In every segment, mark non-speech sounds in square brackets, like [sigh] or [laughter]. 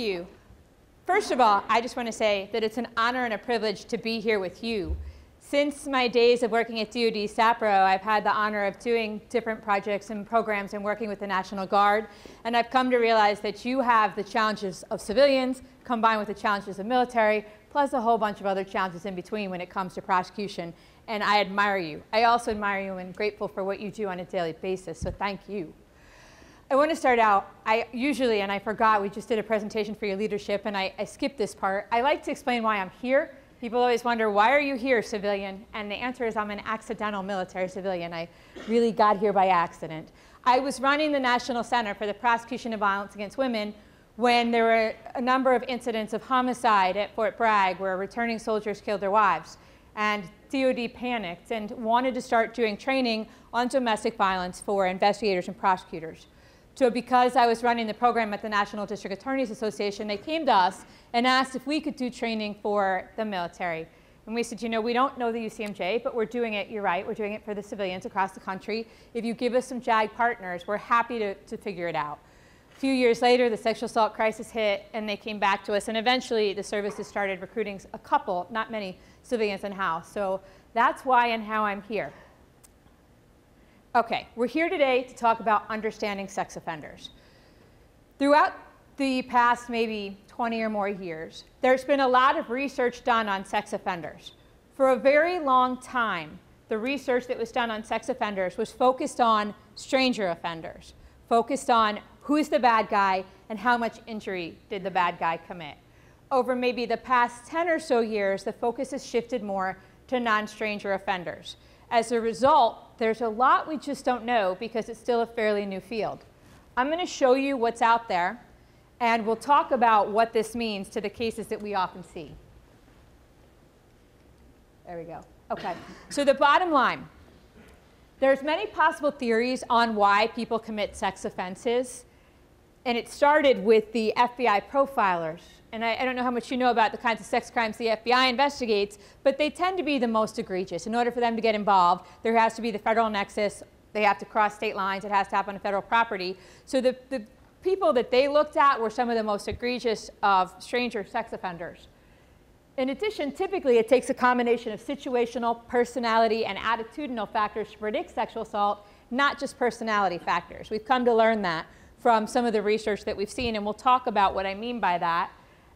you. First of all, I just want to say that it's an honor and a privilege to be here with you. Since my days of working at DoD SAPRO, I've had the honor of doing different projects and programs and working with the National Guard. And I've come to realize that you have the challenges of civilians combined with the challenges of military, plus a whole bunch of other challenges in between when it comes to prosecution. And I admire you. I also admire you and grateful for what you do on a daily basis. So thank you. I want to start out, I usually, and I forgot, we just did a presentation for your leadership, and I, I skipped this part. I like to explain why I'm here. People always wonder, why are you here, civilian? And the answer is I'm an accidental military civilian. I really got here by accident. I was running the National Center for the Prosecution of Violence Against Women when there were a number of incidents of homicide at Fort Bragg where returning soldiers killed their wives. And DOD panicked and wanted to start doing training on domestic violence for investigators and prosecutors. So because I was running the program at the National District Attorneys Association, they came to us and asked if we could do training for the military. And we said, you know, we don't know the UCMJ, but we're doing it, you're right, we're doing it for the civilians across the country. If you give us some JAG partners, we're happy to, to figure it out. A few years later, the sexual assault crisis hit, and they came back to us, and eventually the services started recruiting a couple, not many, civilians in-house. So that's why and how I'm here. Okay, we're here today to talk about understanding sex offenders. Throughout the past maybe 20 or more years, there's been a lot of research done on sex offenders. For a very long time, the research that was done on sex offenders was focused on stranger offenders, focused on who's the bad guy and how much injury did the bad guy commit. Over maybe the past 10 or so years, the focus has shifted more to non-stranger offenders. As a result, there's a lot we just don't know because it's still a fairly new field. I'm going to show you what's out there, and we'll talk about what this means to the cases that we often see. There we go. Okay, so the bottom line. There's many possible theories on why people commit sex offenses, and it started with the FBI profilers and I, I, don't know how much you know about the kinds of sex crimes the FBI investigates, but they tend to be the most egregious. In order for them to get involved, there has to be the federal nexus. They have to cross state lines. It has to happen on federal property. So the, the people that they looked at were some of the most egregious of stranger sex offenders. In addition, typically it takes a combination of situational, personality, and attitudinal factors to predict sexual assault, not just personality factors. We've come to learn that from some of the research that we've seen, and we'll talk about what I mean by that.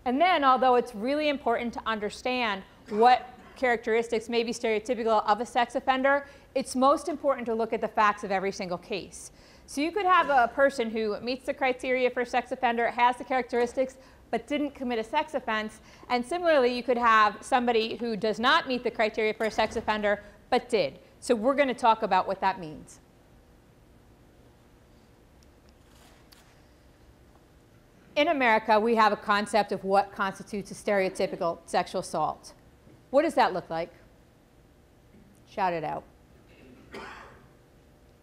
And then, although it's really important to understand what characteristics may be stereotypical of a sex offender, it's most important to look at the facts of every single case. So you could have a person who meets the criteria for a sex offender, has the characteristics, but didn't commit a sex offense. And similarly, you could have somebody who does not meet the criteria for a sex offender, but did. So we're going to talk about what that means. In America, we have a concept of what constitutes a stereotypical sexual assault. What does that look like? Shout it out.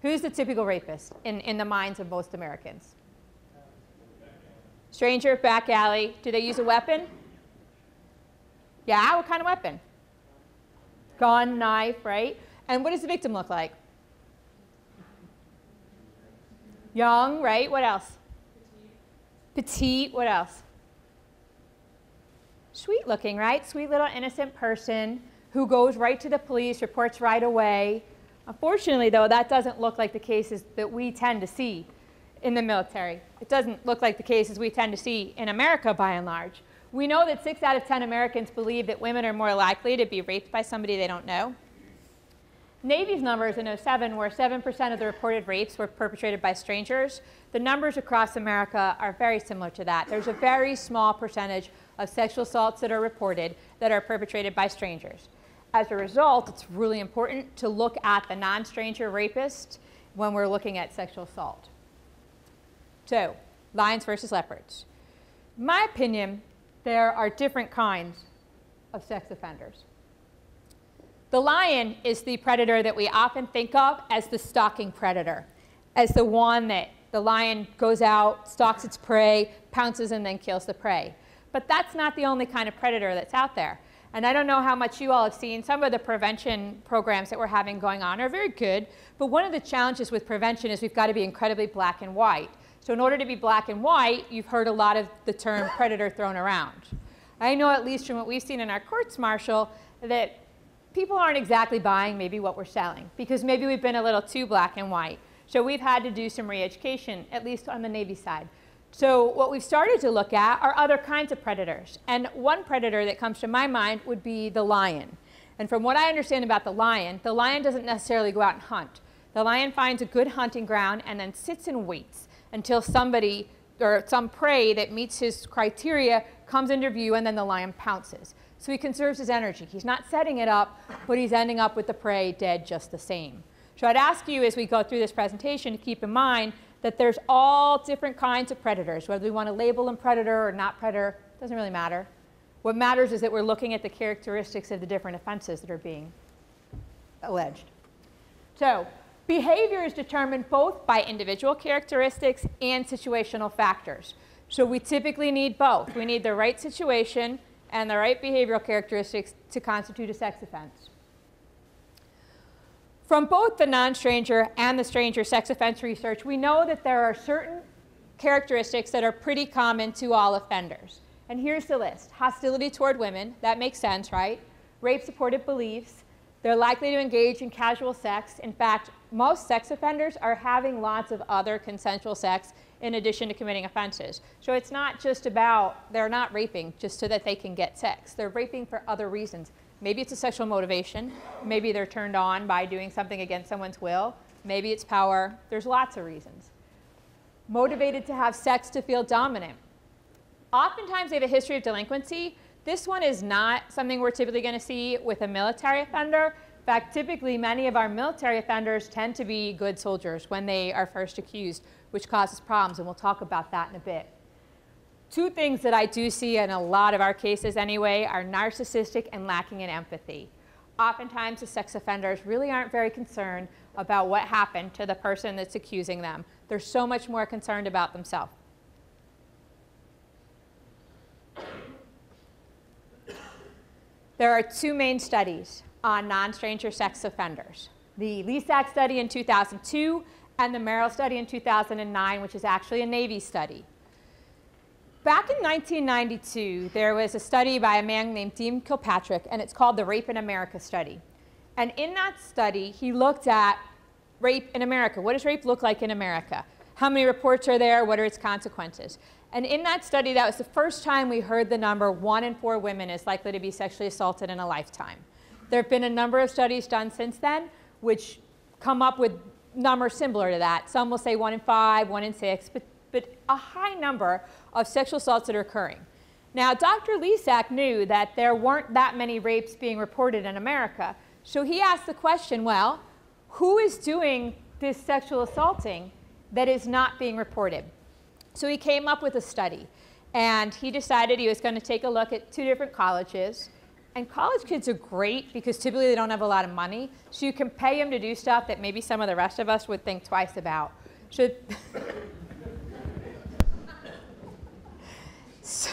Who's the typical rapist in, in the minds of most Americans? Stranger, back alley. Do they use a weapon? Yeah, what kind of weapon? Gun, knife, right? And what does the victim look like? Young, right? What else? Petite, what else? Sweet looking, right? Sweet little innocent person who goes right to the police, reports right away. Unfortunately, though, that doesn't look like the cases that we tend to see in the military. It doesn't look like the cases we tend to see in America by and large. We know that 6 out of 10 Americans believe that women are more likely to be raped by somebody they don't know. Navy's numbers in 07 were 7% of the reported rapes were perpetrated by strangers. The numbers across America are very similar to that. There's a very small percentage of sexual assaults that are reported that are perpetrated by strangers. As a result, it's really important to look at the non-stranger rapist when we're looking at sexual assault. So, lions versus leopards. In my opinion, there are different kinds of sex offenders. The lion is the predator that we often think of as the stalking predator, as the one that the lion goes out, stalks its prey, pounces, and then kills the prey. But that's not the only kind of predator that's out there. And I don't know how much you all have seen. Some of the prevention programs that we're having going on are very good. But one of the challenges with prevention is we've got to be incredibly black and white. So in order to be black and white, you've heard a lot of the term predator thrown around. I know at least from what we've seen in our courts martial that people aren't exactly buying maybe what we're selling because maybe we've been a little too black and white. So we've had to do some re-education, at least on the Navy side. So what we've started to look at are other kinds of predators. And one predator that comes to my mind would be the lion. And from what I understand about the lion, the lion doesn't necessarily go out and hunt. The lion finds a good hunting ground and then sits and waits until somebody or some prey that meets his criteria comes into view and then the lion pounces. So he conserves his energy. He's not setting it up, but he's ending up with the prey dead just the same. So I'd ask you as we go through this presentation to keep in mind that there's all different kinds of predators, whether we want to label them predator or not predator, doesn't really matter. What matters is that we're looking at the characteristics of the different offenses that are being alleged. So behavior is determined both by individual characteristics and situational factors. So we typically need both. We need the right situation and the right behavioral characteristics to constitute a sex offense. From both the non-stranger and the stranger sex offense research, we know that there are certain characteristics that are pretty common to all offenders. And here's the list. Hostility toward women, that makes sense, right? Rape-supportive beliefs. They're likely to engage in casual sex. In fact, most sex offenders are having lots of other consensual sex in addition to committing offenses. So it's not just about, they're not raping just so that they can get sex. They're raping for other reasons. Maybe it's a sexual motivation. Maybe they're turned on by doing something against someone's will. Maybe it's power. There's lots of reasons. Motivated to have sex to feel dominant. Oftentimes they have a history of delinquency. This one is not something we're typically going to see with a military offender. In fact, typically many of our military offenders tend to be good soldiers when they are first accused which causes problems, and we'll talk about that in a bit. Two things that I do see in a lot of our cases anyway are narcissistic and lacking in empathy. Oftentimes the sex offenders really aren't very concerned about what happened to the person that's accusing them. They're so much more concerned about themselves. There are two main studies on non-stranger sex offenders. The Lisak study in 2002 and the Merrill study in 2009, which is actually a Navy study. Back in 1992, there was a study by a man named Dean Kilpatrick, and it's called the Rape in America study. And in that study, he looked at rape in America. What does rape look like in America? How many reports are there? What are its consequences? And in that study, that was the first time we heard the number one in four women is likely to be sexually assaulted in a lifetime. There have been a number of studies done since then, which come up with numbers similar to that. Some will say one in five, one in six, but, but a high number of sexual assaults that are occurring. Now, Dr. Lisak knew that there weren't that many rapes being reported in America. So he asked the question, well, who is doing this sexual assaulting that is not being reported? So he came up with a study. And he decided he was going to take a look at two different colleges and college kids are great because typically they don't have a lot of money. So you can pay them to do stuff that maybe some of the rest of us would think twice about. So, [laughs]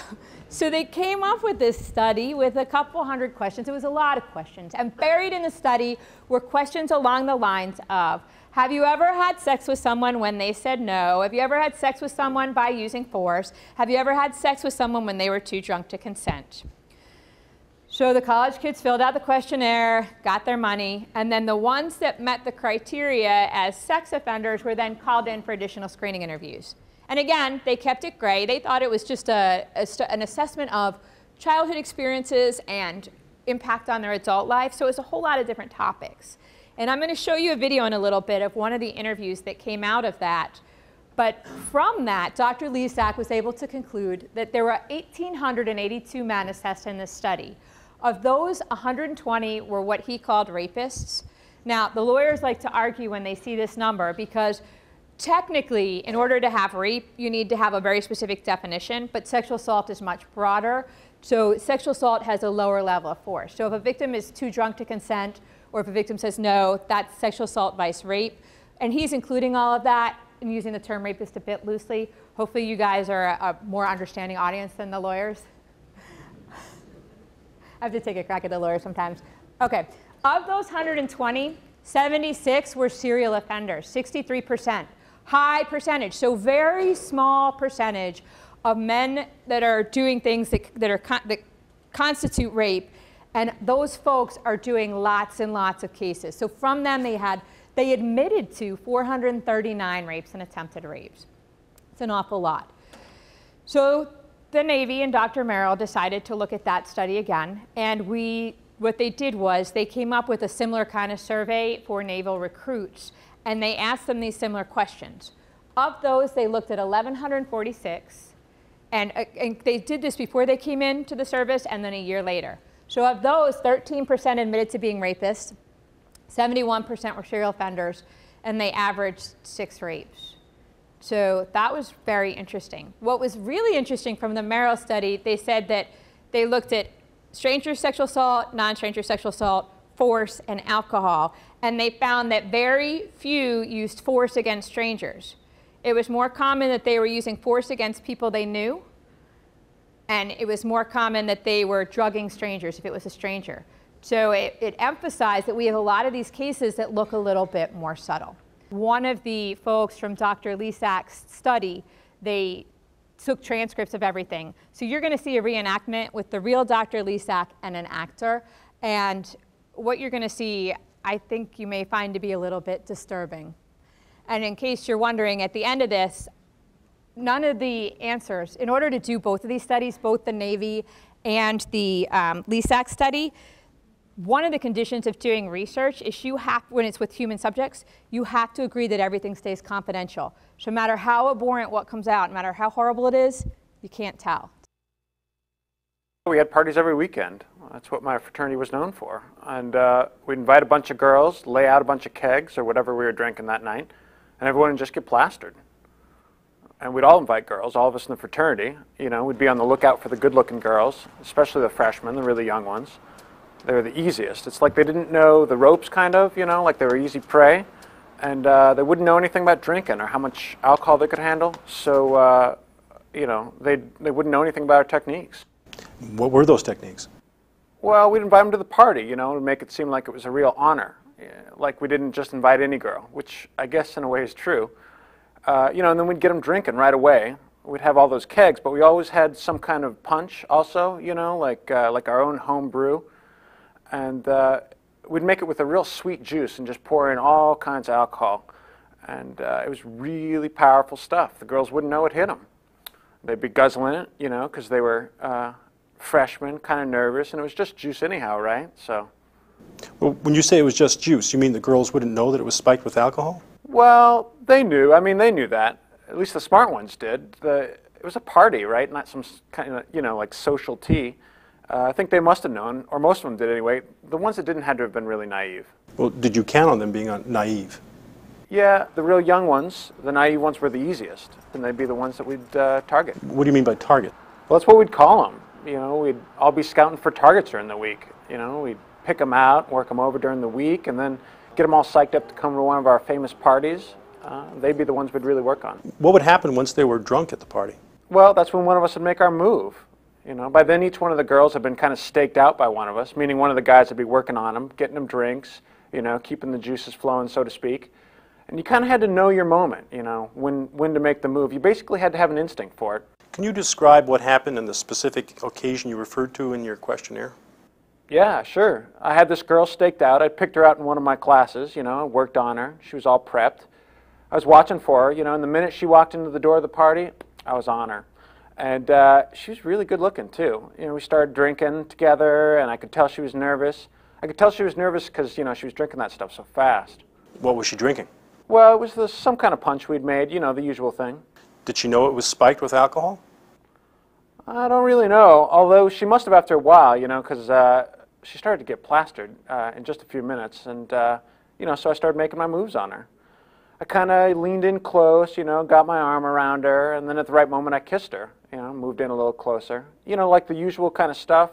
so they came up with this study with a couple hundred questions. It was a lot of questions. And buried in the study were questions along the lines of, have you ever had sex with someone when they said no? Have you ever had sex with someone by using force? Have you ever had sex with someone when they were too drunk to consent? So the college kids filled out the questionnaire, got their money, and then the ones that met the criteria as sex offenders were then called in for additional screening interviews. And again, they kept it gray. They thought it was just a, a, an assessment of childhood experiences and impact on their adult life. So it was a whole lot of different topics. And I'm going to show you a video in a little bit of one of the interviews that came out of that. But from that, Dr. Lisak was able to conclude that there were 1,882 men assessed in this study. Of those, 120 were what he called rapists. Now, the lawyers like to argue when they see this number because technically, in order to have rape, you need to have a very specific definition, but sexual assault is much broader. So sexual assault has a lower level of force. So if a victim is too drunk to consent, or if a victim says no, that's sexual assault vice rape. And he's including all of that and using the term rapist a bit loosely. Hopefully you guys are a, a more understanding audience than the lawyers. I have to take a crack at the lawyer sometimes. Okay, of those 120, 76 were serial offenders, 63%. High percentage. So very small percentage of men that are doing things that, that, are, that constitute rape. And those folks are doing lots and lots of cases. So from them, they had they admitted to 439 rapes and attempted rapes. It's an awful lot. So the Navy and Dr. Merrill decided to look at that study again, and we, what they did was they came up with a similar kind of survey for naval recruits, and they asked them these similar questions. Of those, they looked at 1,146, and, uh, and they did this before they came into the service and then a year later. So of those, 13% admitted to being rapists, 71% were serial offenders, and they averaged six rapes. So that was very interesting. What was really interesting from the Merrill study, they said that they looked at stranger sexual assault, non-stranger sexual assault, force, and alcohol, and they found that very few used force against strangers. It was more common that they were using force against people they knew, and it was more common that they were drugging strangers if it was a stranger. So it, it emphasized that we have a lot of these cases that look a little bit more subtle. One of the folks from Dr. Lisak's study, they took transcripts of everything. So you're going to see a reenactment with the real Dr. Lisak and an actor. And what you're going to see, I think you may find to be a little bit disturbing. And in case you're wondering, at the end of this, none of the answers, in order to do both of these studies, both the Navy and the um, Lisak study, one of the conditions of doing research is you have, when it's with human subjects, you have to agree that everything stays confidential. So no matter how abhorrent what comes out, no matter how horrible it is, you can't tell. We had parties every weekend. That's what my fraternity was known for. And uh, we'd invite a bunch of girls, lay out a bunch of kegs or whatever we were drinking that night, and everyone would just get plastered. And we'd all invite girls, all of us in the fraternity. You know, we'd be on the lookout for the good-looking girls, especially the freshmen, the really young ones they were the easiest. It's like they didn't know the ropes, kind of, you know, like they were easy prey. And uh, they wouldn't know anything about drinking or how much alcohol they could handle. So, uh, you know, they, they wouldn't know anything about our techniques. What were those techniques? Well, we'd invite them to the party, you know, to make it seem like it was a real honor. Like we didn't just invite any girl, which I guess in a way is true. Uh, you know, and then we'd get them drinking right away. We'd have all those kegs, but we always had some kind of punch also, you know, like, uh, like our own home brew and uh, we'd make it with a real sweet juice and just pour in all kinds of alcohol. And uh, it was really powerful stuff. The girls wouldn't know it hit them. They'd be guzzling it, you know, because they were uh, freshmen, kind of nervous, and it was just juice anyhow, right? So. Well, when you say it was just juice, you mean the girls wouldn't know that it was spiked with alcohol? Well, they knew. I mean, they knew that. At least the smart ones did. The, it was a party, right? Not some kind of, you know, like social tea. Uh, I think they must have known, or most of them did anyway. The ones that didn't had to have been really naive. Well, did you count on them being naive? Yeah, the real young ones, the naive ones were the easiest, and they'd be the ones that we'd uh, target. What do you mean by target? Well, that's what we'd call them. You know, we'd all be scouting for targets during the week. You know, we'd pick them out, work them over during the week, and then get them all psyched up to come to one of our famous parties. Uh, they'd be the ones we'd really work on. What would happen once they were drunk at the party? Well, that's when one of us would make our move. You know, by then each one of the girls had been kind of staked out by one of us, meaning one of the guys would be working on them, getting them drinks, you know, keeping the juices flowing, so to speak. And you kind of had to know your moment, you know, when, when to make the move. You basically had to have an instinct for it. Can you describe what happened in the specific occasion you referred to in your questionnaire? Yeah, sure. I had this girl staked out. I picked her out in one of my classes, you know, worked on her. She was all prepped. I was watching for her, you know, and the minute she walked into the door of the party, I was on her. And uh, she was really good looking too. You know, we started drinking together, and I could tell she was nervous. I could tell she was nervous because you know she was drinking that stuff so fast. What was she drinking? Well, it was the, some kind of punch we'd made. You know, the usual thing. Did she know it was spiked with alcohol? I don't really know. Although she must have after a while, you know, because uh, she started to get plastered uh, in just a few minutes, and uh, you know, so I started making my moves on her. I kind of leaned in close, you know, got my arm around her, and then at the right moment I kissed her, you know, moved in a little closer. You know, like the usual kind of stuff.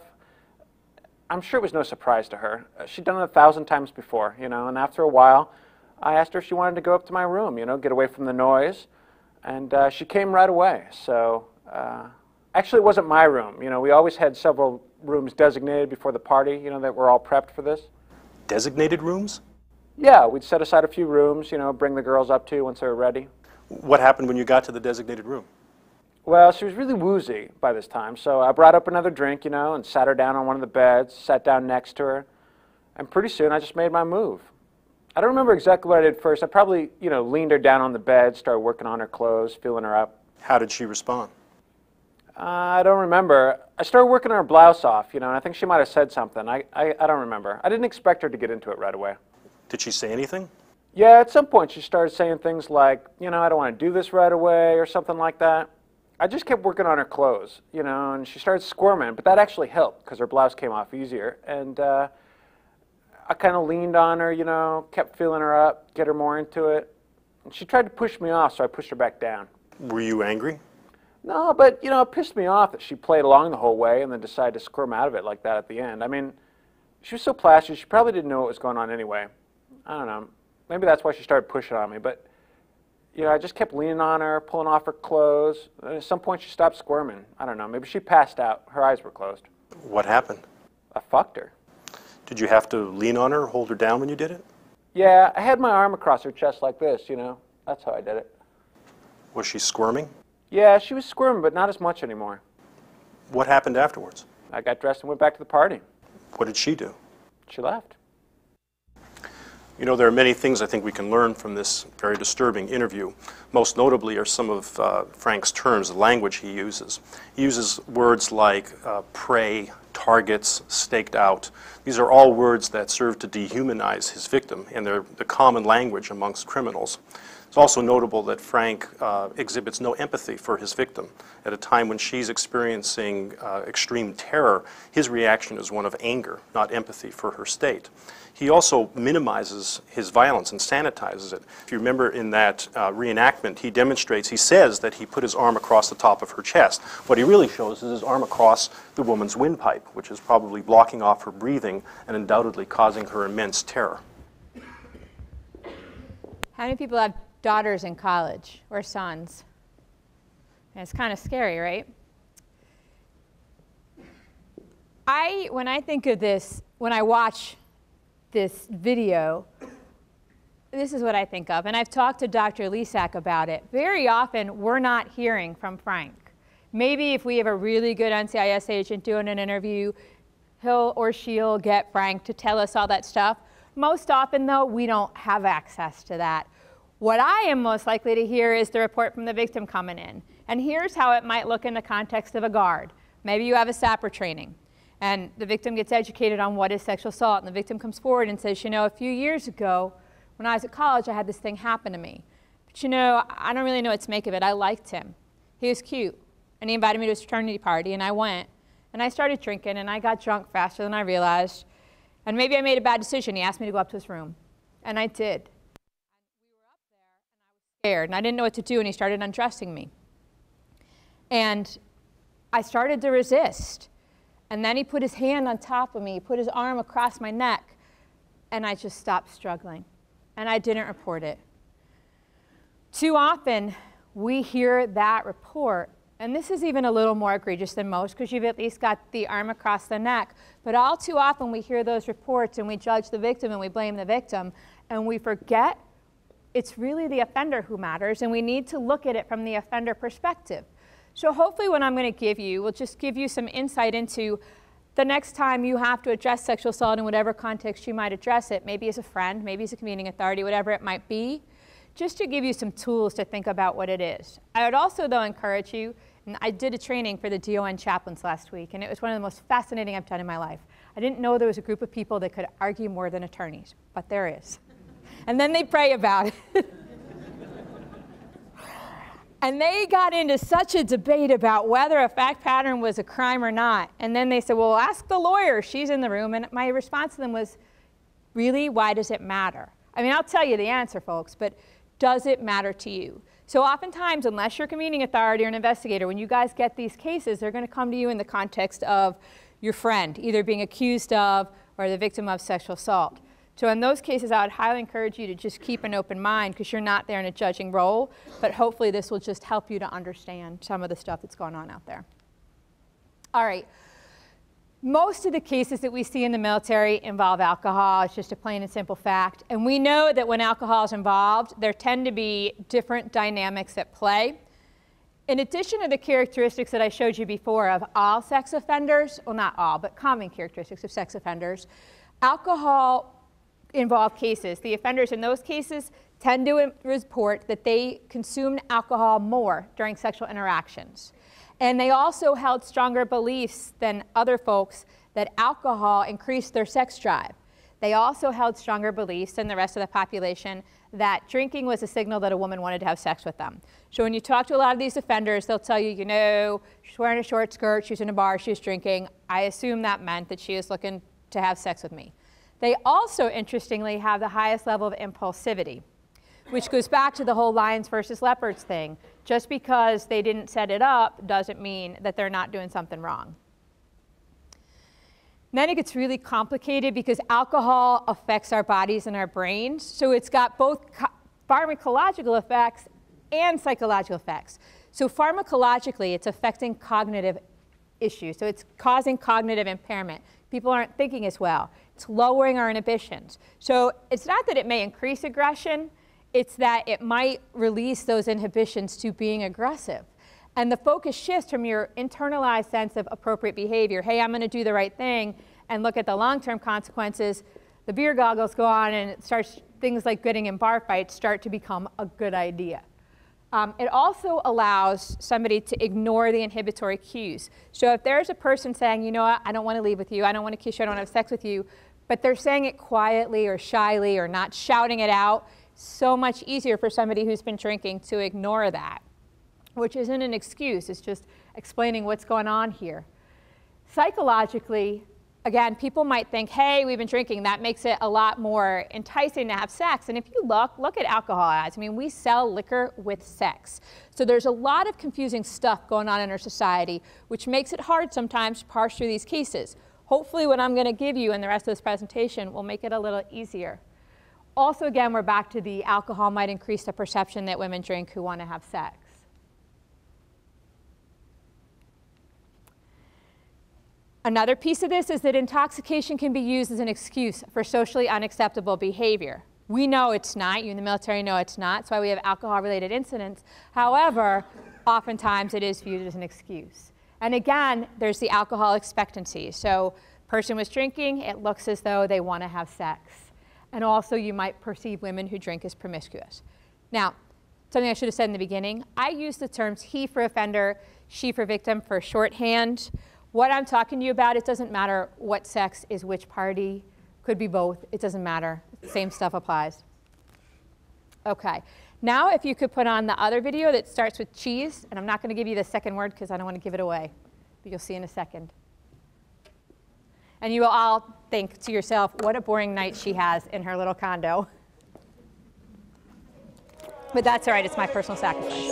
I'm sure it was no surprise to her. She'd done it a thousand times before, you know, and after a while I asked her if she wanted to go up to my room, you know, get away from the noise, and uh, she came right away. So uh, actually it wasn't my room. You know, we always had several rooms designated before the party, you know, that were all prepped for this. Designated rooms? Yeah, we'd set aside a few rooms, you know, bring the girls up to once they were ready. What happened when you got to the designated room? Well, she was really woozy by this time, so I brought up another drink, you know, and sat her down on one of the beds, sat down next to her, and pretty soon I just made my move. I don't remember exactly what I did first. I probably, you know, leaned her down on the bed, started working on her clothes, feeling her up. How did she respond? Uh, I don't remember. I started working her blouse off, you know, and I think she might have said something. I, I, I don't remember. I didn't expect her to get into it right away. Did she say anything? Yeah, at some point she started saying things like, you know, I don't want to do this right away or something like that. I just kept working on her clothes, you know, and she started squirming, but that actually helped because her blouse came off easier. And uh, I kind of leaned on her, you know, kept feeling her up, get her more into it. And she tried to push me off, so I pushed her back down. Were you angry? No, but, you know, it pissed me off that she played along the whole way and then decided to squirm out of it like that at the end. I mean, she was so plastic, she probably didn't know what was going on anyway. I don't know. Maybe that's why she started pushing on me, but you know, I just kept leaning on her, pulling off her clothes. And at some point, she stopped squirming. I don't know. Maybe she passed out. Her eyes were closed. What happened? I fucked her. Did you have to lean on her, hold her down when you did it? Yeah, I had my arm across her chest like this, you know. That's how I did it. Was she squirming? Yeah, she was squirming, but not as much anymore. What happened afterwards? I got dressed and went back to the party. What did she do? She left. You know, there are many things I think we can learn from this very disturbing interview. Most notably are some of uh, Frank's terms, the language he uses. He uses words like uh, prey, targets, staked out. These are all words that serve to dehumanize his victim, and they're the common language amongst criminals. It's also notable that Frank uh, exhibits no empathy for his victim. At a time when she's experiencing uh, extreme terror, his reaction is one of anger, not empathy for her state he also minimizes his violence and sanitizes it. If you remember in that uh, reenactment, he demonstrates, he says that he put his arm across the top of her chest. What he really shows is his arm across the woman's windpipe, which is probably blocking off her breathing and undoubtedly causing her immense terror. How many people have daughters in college or sons? And it's kind of scary, right? I, when I think of this, when I watch this video, this is what I think of. And I've talked to Dr. Lisak about it. Very often, we're not hearing from Frank. Maybe if we have a really good NCIS agent doing an interview, he'll or she'll get Frank to tell us all that stuff. Most often, though, we don't have access to that. What I am most likely to hear is the report from the victim coming in. And here's how it might look in the context of a guard. Maybe you have a SAPR training and the victim gets educated on what is sexual assault. And the victim comes forward and says, you know, a few years ago, when I was at college, I had this thing happen to me. But you know, I don't really know what to make of it. I liked him. He was cute. And he invited me to his fraternity party, and I went. And I started drinking, and I got drunk faster than I realized. And maybe I made a bad decision. He asked me to go up to his room. And I did. And we were up there, and I was scared, and I didn't know what to do, and he started undressing me. And I started to resist. And then he put his hand on top of me, he put his arm across my neck, and I just stopped struggling. And I didn't report it. Too often, we hear that report, and this is even a little more egregious than most because you've at least got the arm across the neck. But all too often, we hear those reports and we judge the victim and we blame the victim, and we forget it's really the offender who matters, and we need to look at it from the offender perspective. So hopefully what I'm going to give you will just give you some insight into the next time you have to address sexual assault in whatever context you might address it, maybe as a friend, maybe as a convening authority, whatever it might be, just to give you some tools to think about what it is. I would also, though, encourage you, and I did a training for the DON chaplains last week, and it was one of the most fascinating I've done in my life. I didn't know there was a group of people that could argue more than attorneys, but there is. And then they pray about it. And they got into such a debate about whether a fact pattern was a crime or not. And then they said, well, ask the lawyer. She's in the room. And my response to them was, really, why does it matter? I mean, I'll tell you the answer, folks, but does it matter to you? So oftentimes, unless you're a convening authority or an investigator, when you guys get these cases, they're going to come to you in the context of your friend, either being accused of or the victim of sexual assault. So in those cases, I would highly encourage you to just keep an open mind because you're not there in a judging role, but hopefully this will just help you to understand some of the stuff that's going on out there. All right. Most of the cases that we see in the military involve alcohol. It's just a plain and simple fact. And we know that when alcohol is involved, there tend to be different dynamics at play. In addition to the characteristics that I showed you before of all sex offenders, well, not all, but common characteristics of sex offenders, alcohol involved cases, the offenders in those cases tend to report that they consumed alcohol more during sexual interactions. And they also held stronger beliefs than other folks that alcohol increased their sex drive. They also held stronger beliefs than the rest of the population that drinking was a signal that a woman wanted to have sex with them. So when you talk to a lot of these offenders, they'll tell you, you know, she's wearing a short skirt, she's in a bar, she's drinking. I assume that meant that she was looking to have sex with me. They also, interestingly, have the highest level of impulsivity, which goes back to the whole lions versus leopards thing. Just because they didn't set it up doesn't mean that they're not doing something wrong. Then it gets really complicated because alcohol affects our bodies and our brains. So it's got both pharmacological effects and psychological effects. So pharmacologically, it's affecting cognitive issues. So it's causing cognitive impairment. People aren't thinking as well. It's lowering our inhibitions. So it's not that it may increase aggression, it's that it might release those inhibitions to being aggressive. And the focus shifts from your internalized sense of appropriate behavior, hey, I'm going to do the right thing, and look at the long-term consequences. The beer goggles go on, and it starts things like getting in bar fights start to become a good idea. Um, it also allows somebody to ignore the inhibitory cues. So if there's a person saying, you know what, I don't want to leave with you, I don't want to kiss you, I don't want to have sex with you, but they're saying it quietly or shyly or not shouting it out, so much easier for somebody who's been drinking to ignore that, which isn't an excuse, it's just explaining what's going on here. Psychologically, again, people might think, hey, we've been drinking, that makes it a lot more enticing to have sex. And if you look, look at alcohol ads. I mean, we sell liquor with sex. So there's a lot of confusing stuff going on in our society, which makes it hard sometimes to parse through these cases. Hopefully what I'm going to give you in the rest of this presentation will make it a little easier. Also, again, we're back to the alcohol might increase the perception that women drink who want to have sex. Another piece of this is that intoxication can be used as an excuse for socially unacceptable behavior. We know it's not. You in the military know it's not. That's why we have alcohol-related incidents. However, oftentimes it is viewed as an excuse. And again, there's the alcohol expectancy. So person was drinking, it looks as though they want to have sex. And also you might perceive women who drink as promiscuous. Now, something I should have said in the beginning, I use the terms he for offender, she for victim for shorthand. What I'm talking to you about, it doesn't matter what sex is which party, could be both, it doesn't matter. Same stuff applies. Okay, now if you could put on the other video that starts with cheese, and I'm not gonna give you the second word because I don't wanna give it away, but you'll see in a second. And you will all think to yourself, what a boring night she has in her little condo. But that's all right, it's my personal sacrifice.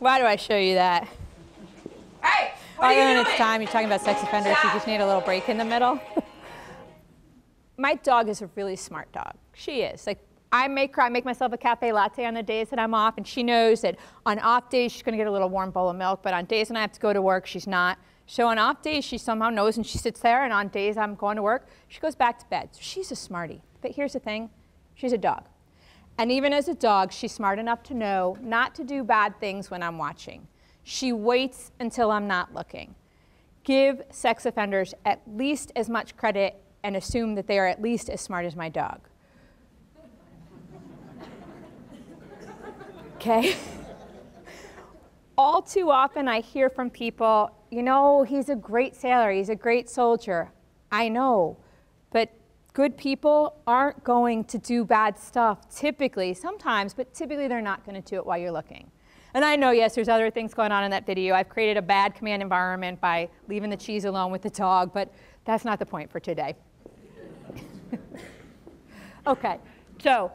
Why do I show you that? Hey, what Other are you than doing? it's time, you're talking about sex offenders, you just need a little break in the middle. [laughs] my dog is a really smart dog. She is. Like, I make her, I make myself a cafe latte on the days that I'm off, and she knows that on off days she's gonna get a little warm bowl of milk, but on days when I have to go to work, she's not. So on off days, she somehow knows and she sits there, and on days I'm going to work, she goes back to bed. So she's a smarty. But here's the thing, she's a dog. And even as a dog, she's smart enough to know not to do bad things when I'm watching. She waits until I'm not looking. Give sex offenders at least as much credit and assume that they are at least as smart as my dog. [laughs] Okay? All too often, I hear from people, you know, he's a great sailor, he's a great soldier. I know, good people aren't going to do bad stuff typically, sometimes, but typically they're not going to do it while you're looking. And I know, yes, there's other things going on in that video. I've created a bad command environment by leaving the cheese alone with the dog, but that's not the point for today. [laughs] okay, so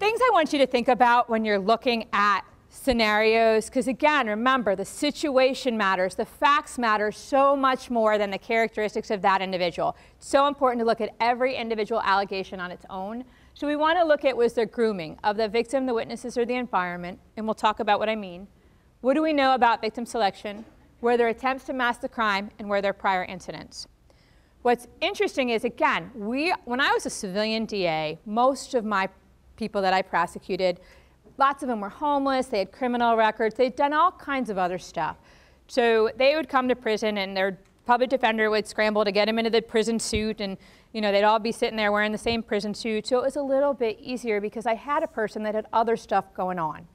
things I want you to think about when you're looking at scenarios, because again, remember, the situation matters, the facts matter so much more than the characteristics of that individual. It's so important to look at every individual allegation on its own. So we want to look at was there grooming of the victim, the witnesses, or the environment, and we'll talk about what I mean. What do we know about victim selection? Were there attempts to mask the crime, and were there prior incidents? What's interesting is, again, we, when I was a civilian DA, most of my people that I prosecuted, lots of them were homeless, they had criminal records, they'd done all kinds of other stuff. So they would come to prison and their public defender would scramble to get them into the prison suit and you know, they'd all be sitting there wearing the same prison suit. So it was a little bit easier because I had a person that had other stuff going on.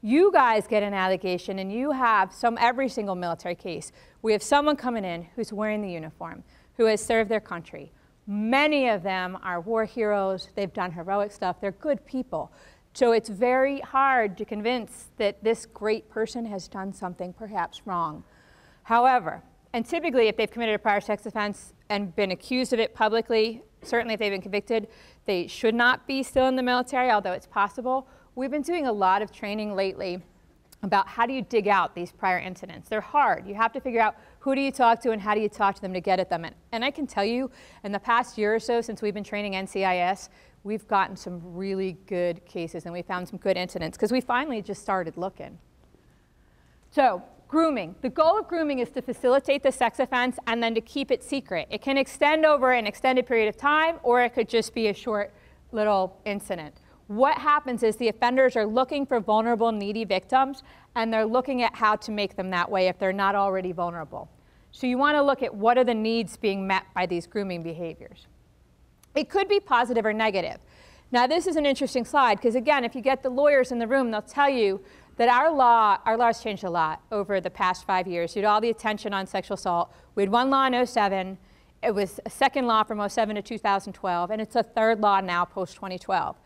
You guys get an allegation and you have some, every single military case, we have someone coming in who's wearing the uniform, who has served their country. Many of them are war heroes. They've done heroic stuff. They're good people. So it's very hard to convince that this great person has done something perhaps wrong. However, and typically if they've committed a prior sex offense, and been accused of it publicly, certainly if they've been convicted, they should not be still in the military, although it's possible. We've been doing a lot of training lately about how do you dig out these prior incidents. They're hard. You have to figure out who do you talk to and how do you talk to them to get at them. And, and I can tell you, in the past year or so since we've been training NCIS, we've gotten some really good cases and we found some good incidents because we finally just started looking. So Grooming. The goal of grooming is to facilitate the sex offense and then to keep it secret. It can extend over an extended period of time or it could just be a short little incident. What happens is the offenders are looking for vulnerable, needy victims and they're looking at how to make them that way if they're not already vulnerable. So you want to look at what are the needs being met by these grooming behaviors. It could be positive or negative. Now this is an interesting slide because again, if you get the lawyers in the room, they'll tell you that our law, our laws changed a lot over the past five years due to all the attention on sexual assault. We had one law in 07, it was a second law from 07 to 2012, and it's a third law now post 2012.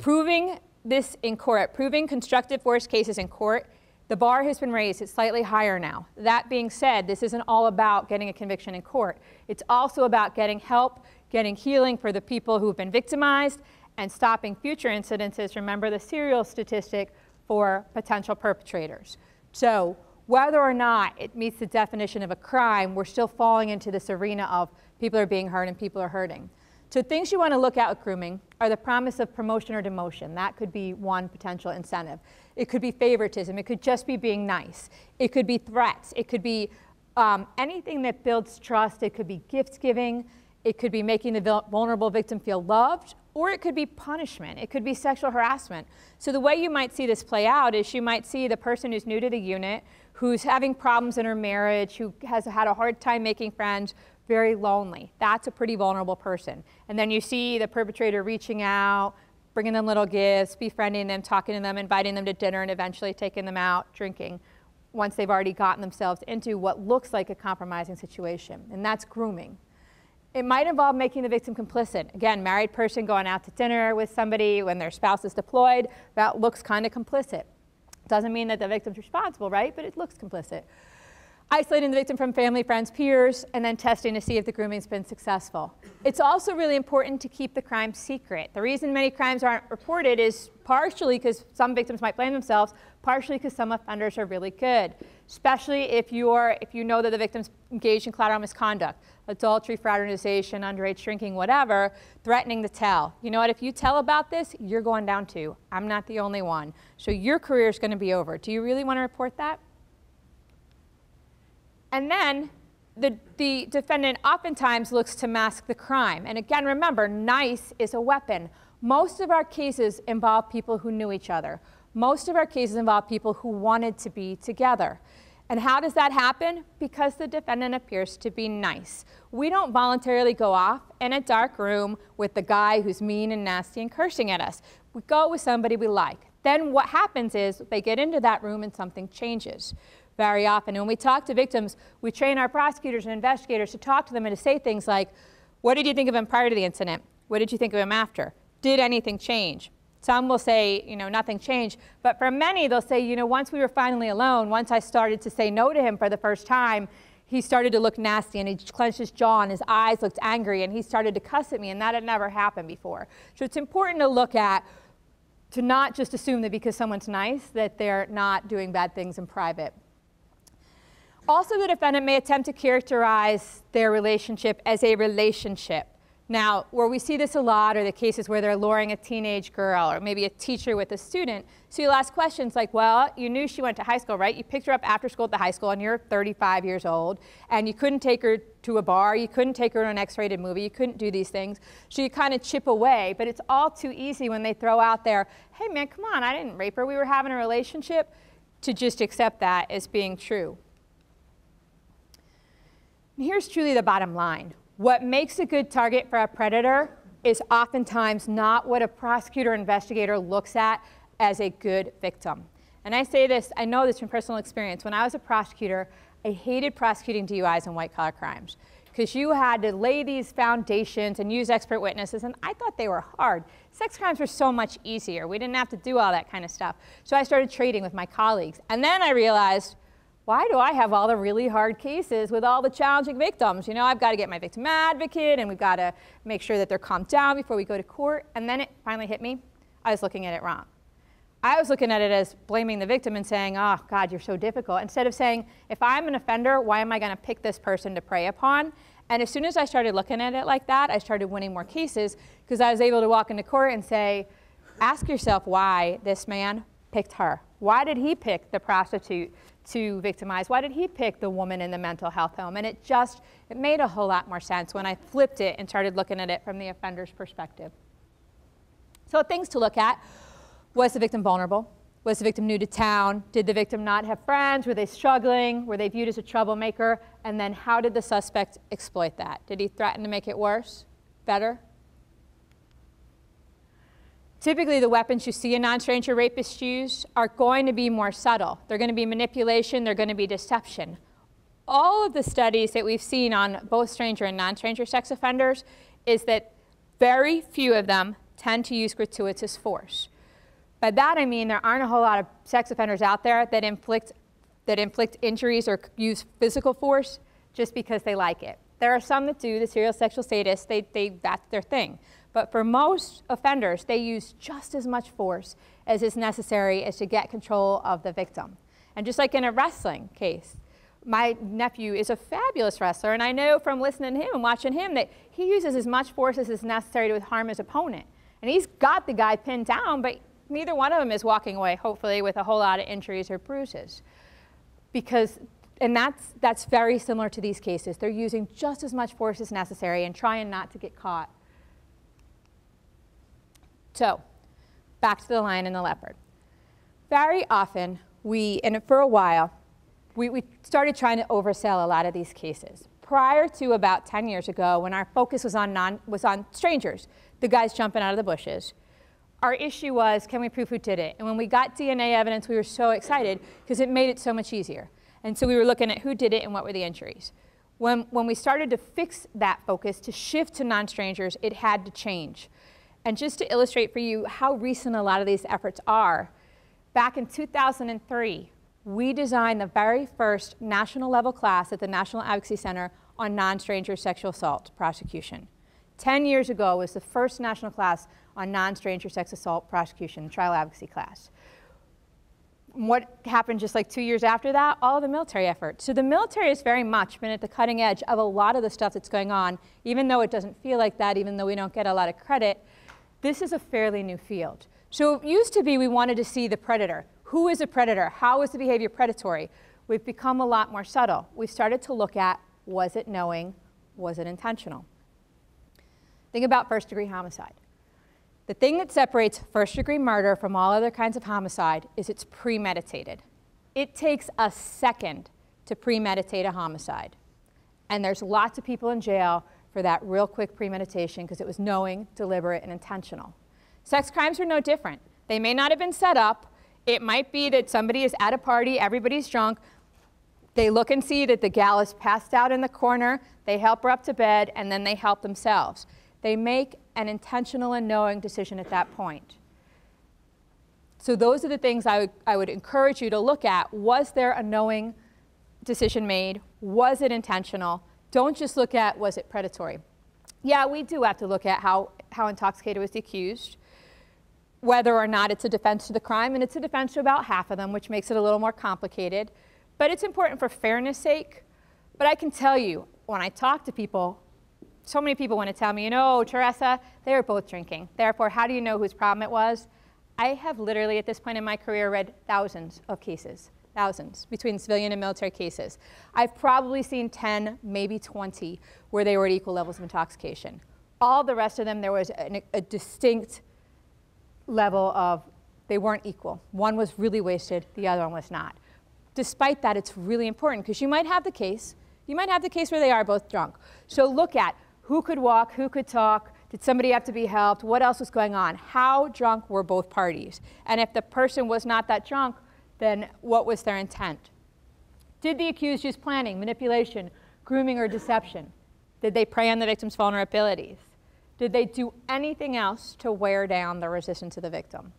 Proving this in court, proving constructive force cases in court, the bar has been raised, it's slightly higher now. That being said, this isn't all about getting a conviction in court. It's also about getting help, getting healing for the people who've been victimized, and stopping future incidences. Remember the serial statistic for potential perpetrators. So whether or not it meets the definition of a crime, we're still falling into this arena of people are being hurt and people are hurting. So things you want to look at with grooming are the promise of promotion or demotion. That could be one potential incentive. It could be favoritism. It could just be being nice. It could be threats. It could be um, anything that builds trust. It could be gift giving. It could be making the vulnerable victim feel loved or it could be punishment. It could be sexual harassment. So the way you might see this play out is you might see the person who's new to the unit, who's having problems in her marriage, who has had a hard time making friends, very lonely. That's a pretty vulnerable person. And then you see the perpetrator reaching out, bringing them little gifts, befriending them, talking to them, inviting them to dinner, and eventually taking them out drinking once they've already gotten themselves into what looks like a compromising situation. And that's grooming. It might involve making the victim complicit. Again, married person going out to dinner with somebody when their spouse is deployed, that looks kind of complicit. Doesn't mean that the victim's responsible, right? But it looks complicit. Isolating the victim from family, friends, peers, and then testing to see if the grooming's been successful. It's also really important to keep the crime secret. The reason many crimes aren't reported is partially because some victims might blame themselves, partially because some offenders are really good, especially if, you're, if you know that the victim's engaged in collateral misconduct adultery, fraternization, underage drinking, whatever, threatening to tell. You know what, if you tell about this, you're going down too. I'm not the only one. So your career is going to be over. Do you really want to report that? And then the, the defendant oftentimes looks to mask the crime. And again, remember, nice is a weapon. Most of our cases involve people who knew each other. Most of our cases involve people who wanted to be together. And how does that happen? Because the defendant appears to be nice. We don't voluntarily go off in a dark room with the guy who's mean and nasty and cursing at us. We go with somebody we like. Then what happens is they get into that room and something changes very often. And when we talk to victims, we train our prosecutors and investigators to talk to them and to say things like, what did you think of him prior to the incident? What did you think of him after? Did anything change? Some will say, you know, nothing changed. But for many, they'll say, you know, once we were finally alone, once I started to say no to him for the first time, he started to look nasty and he clenched his jaw and his eyes looked angry and he started to cuss at me and that had never happened before. So it's important to look at, to not just assume that because someone's nice that they're not doing bad things in private. Also, the defendant may attempt to characterize their relationship as a relationship. Now, where we see this a lot are the cases where they're luring a teenage girl or maybe a teacher with a student. So you'll ask questions like, well, you knew she went to high school, right? You picked her up after school at the high school and you're 35 years old and you couldn't take her to a bar, you couldn't take her to an X-rated movie, you couldn't do these things. So you kind of chip away, but it's all too easy when they throw out there, hey man, come on, I didn't rape her, we were having a relationship, to just accept that as being true. And here's truly the bottom line. What makes a good target for a predator is oftentimes not what a prosecutor investigator looks at as a good victim. And I say this, I know this from personal experience. When I was a prosecutor, I hated prosecuting DUIs and white collar crimes because you had to lay these foundations and use expert witnesses, and I thought they were hard. Sex crimes were so much easier. We didn't have to do all that kind of stuff. So I started trading with my colleagues. And then I realized why do I have all the really hard cases with all the challenging victims? You know, I've got to get my victim advocate and we've got to make sure that they're calmed down before we go to court. And then it finally hit me. I was looking at it wrong. I was looking at it as blaming the victim and saying, oh, God, you're so difficult. Instead of saying, if I'm an offender, why am I going to pick this person to prey upon? And as soon as I started looking at it like that, I started winning more cases because I was able to walk into court and say, ask yourself why this man picked her. Why did he pick the prostitute to victimize? Why did he pick the woman in the mental health home? And it just, it made a whole lot more sense when I flipped it and started looking at it from the offender's perspective. So things to look at. Was the victim vulnerable? Was the victim new to town? Did the victim not have friends? Were they struggling? Were they viewed as a troublemaker? And then how did the suspect exploit that? Did he threaten to make it worse? Better? Typically, the weapons you see a non-stranger rapist use are going to be more subtle. They're going to be manipulation, they're going to be deception. All of the studies that we've seen on both stranger and non-stranger sex offenders is that very few of them tend to use gratuitous force. By that I mean there aren't a whole lot of sex offenders out there that inflict, that inflict injuries or use physical force just because they like it. There are some that do, the serial sexual sadists, they, they, that's their thing. But for most offenders, they use just as much force as is necessary as to get control of the victim. And just like in a wrestling case, my nephew is a fabulous wrestler, and I know from listening to him and watching him that he uses as much force as is necessary to harm his opponent. And he's got the guy pinned down, but neither one of them is walking away, hopefully, with a whole lot of injuries or bruises. Because, and that's, that's very similar to these cases. They're using just as much force as necessary and trying not to get caught so, back to the lion and the leopard. Very often, we, and for a while, we, we started trying to oversell a lot of these cases. Prior to about 10 years ago, when our focus was on, non, was on strangers, the guys jumping out of the bushes, our issue was, can we prove who did it? And when we got DNA evidence, we were so excited because it made it so much easier. And so we were looking at who did it and what were the injuries. When, when we started to fix that focus, to shift to non-strangers, it had to change. And just to illustrate for you how recent a lot of these efforts are, back in 2003, we designed the very first national level class at the National Advocacy Center on non-stranger sexual assault prosecution. 10 years ago was the first national class on non-stranger sex assault prosecution, trial advocacy class. What happened just like two years after that? All the military efforts. So the military has very much been at the cutting edge of a lot of the stuff that's going on, even though it doesn't feel like that, even though we don't get a lot of credit this is a fairly new field. So it used to be we wanted to see the predator. Who is a predator? How is the behavior predatory? We've become a lot more subtle. We've started to look at was it knowing, was it intentional? Think about first degree homicide. The thing that separates first degree murder from all other kinds of homicide is it's premeditated. It takes a second to premeditate a homicide. And there's lots of people in jail for that real quick premeditation because it was knowing, deliberate, and intentional. Sex crimes are no different. They may not have been set up. It might be that somebody is at a party, everybody's drunk. They look and see that the gal is passed out in the corner. They help her up to bed, and then they help themselves. They make an intentional and knowing decision at that point. So those are the things I would, I would encourage you to look at. Was there a knowing decision made? Was it intentional? Don't just look at was it predatory. Yeah, we do have to look at how, how intoxicated was the accused, whether or not it's a defense to the crime, and it's a defense to about half of them, which makes it a little more complicated. But it's important for fairness sake. But I can tell you, when I talk to people, so many people want to tell me, you know, Teresa, they were both drinking. Therefore, how do you know whose problem it was? I have literally, at this point in my career, read thousands of cases, thousands, between civilian and military cases. I've probably seen 10, maybe 20, where they were at equal levels of intoxication. All the rest of them, there was a, a distinct level of they weren't equal. One was really wasted, the other one was not. Despite that, it's really important because you might have the case, you might have the case where they are both drunk. So look at who could walk, who could talk, did somebody have to be helped, what else was going on, how drunk were both parties, and if the person was not that drunk, then what was their intent? Did the accused use planning, manipulation, grooming, or deception? Did they prey on the victim's vulnerabilities? Did they do anything else to wear down the resistance of the victim?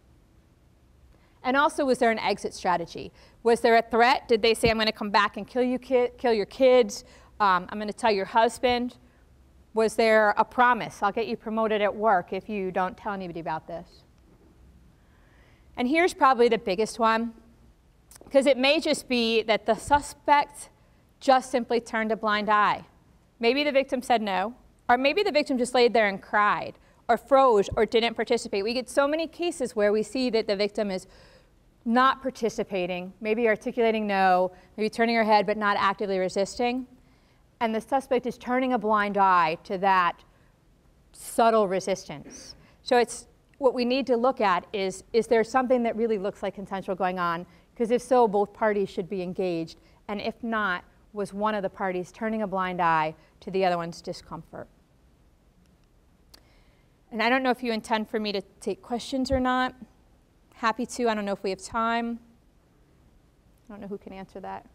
And also, was there an exit strategy? Was there a threat? Did they say, I'm going to come back and kill, you ki kill your kids? Um, I'm going to tell your husband? Was there a promise? I'll get you promoted at work if you don't tell anybody about this. And here's probably the biggest one, because it may just be that the suspect just simply turned a blind eye. Maybe the victim said no, or maybe the victim just laid there and cried, or froze, or didn't participate. We get so many cases where we see that the victim is not participating, maybe articulating no, maybe turning her head but not actively resisting. And the suspect is turning a blind eye to that subtle resistance. So it's what we need to look at is is there something that really looks like consensual going on? Because if so, both parties should be engaged. And if not, was one of the parties turning a blind eye to the other one's discomfort? And I don't know if you intend for me to take questions or not. Happy to. I don't know if we have time. I don't know who can answer that.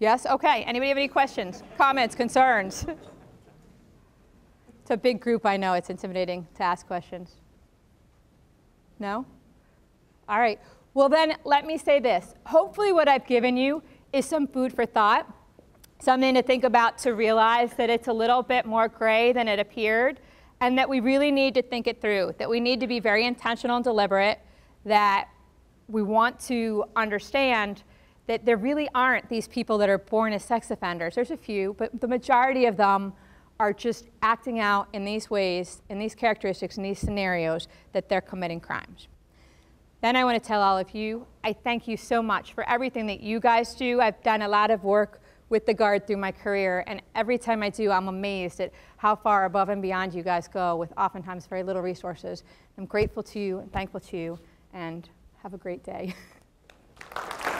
Yes? yes? Okay. Anybody have any questions, comments, concerns? it's a big group, I know. It's intimidating to ask questions. No? All right. Well, then let me say this. Hopefully, what I've given you is some food for thought, something to think about to realize that it's a little bit more gray than it appeared and that we really need to think it through, that we need to be very intentional and deliberate, that we want to understand that there really aren't these people that are born as sex offenders. There's a few, but the majority of them are just acting out in these ways, in these characteristics, in these scenarios, that they're committing crimes. Then I want to tell all of you, I thank you so much for everything that you guys do. I've done a lot of work with the Guard through my career. And every time I do, I'm amazed at how far above and beyond you guys go with oftentimes very little resources. I'm grateful to you and thankful to you, and have a great day. [laughs]